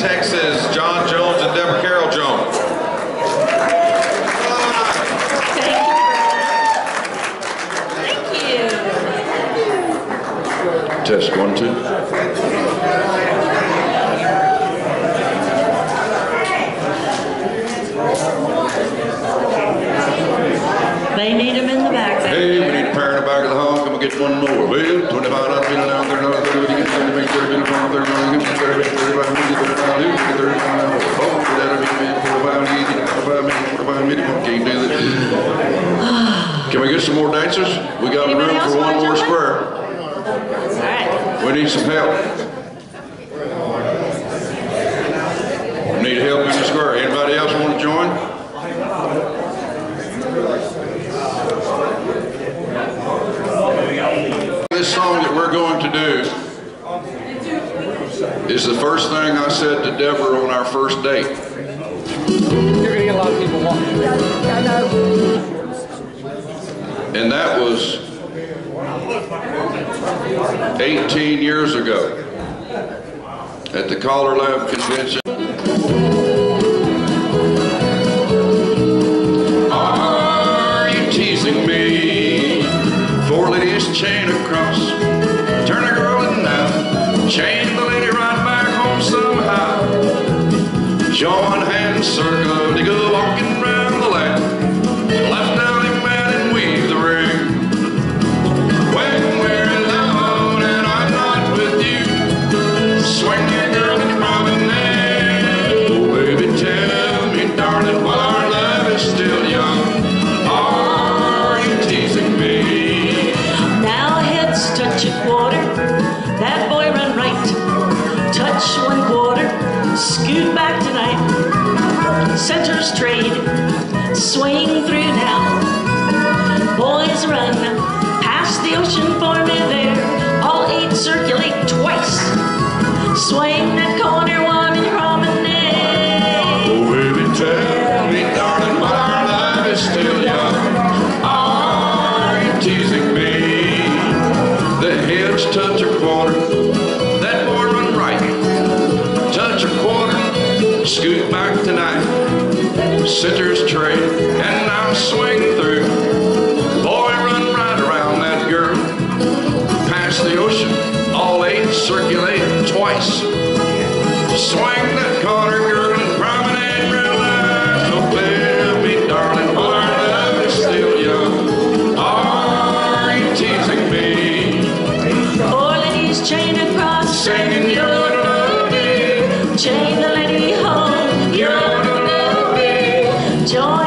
Texas, Jon Jones and Deborah Carroll Jones. Thank you. Test one, two. They need them in the back. Hey, we need a pair in the back of the hall. Get one more. Well, 25 dollars, 30 dollars, 30 dollars, 30 dollars, 30 dollars, 30 dollars, 30 dollars, 30 dollars, 30 dollars, Can we get some more dancers? We got Anybody room else for one wanna more jump in? square. All right. We need some help. Need help in the square. Anybody else want to join? This song that we're going to do is the first thing I said to Deborah on our first date. You're gonna get a lot of people walking. And that was 18 years ago at the CALLERLAB Convention. Quarter. That boy run right. Touch one quarter. Scoot back tonight. Centers trade. Swing through now. Boys run. Pass the ocean for me there. All eight circulate twice. Swing Heads touch a quarter, that boy run right, touch a quarter, scoot back tonight, centers trade, and now swing through. Boy, run right around that girl, pass the ocean, all eight circulate twice. Swing that corner, enjoy.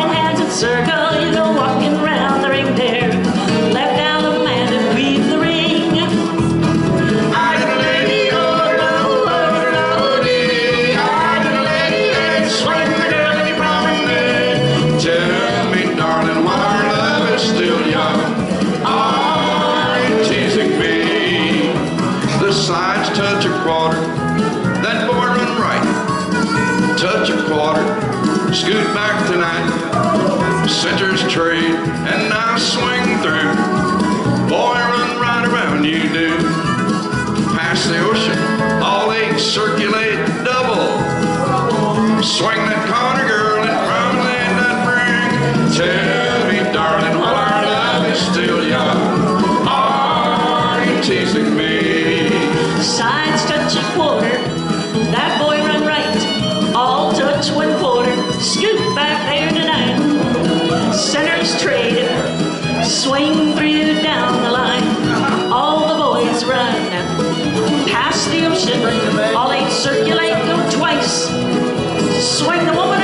Scoot back tonight, centers trade, and now swing through. Boy, run right around you do pass the ocean. All eight circulate double. Swing that corner, girl, and promenade that ring. Tell me, darling, while our love is still young, are you teasing me? Sides a quarter. That boy run right. All touch quarter. Scoot back there tonight. Centers trade. Swing through down the line. All the boys run. Pass the ocean. All eight circulate, go twice. Swing the woman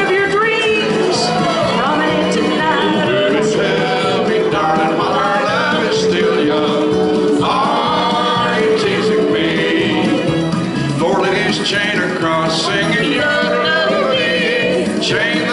change.